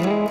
Mm-hmm.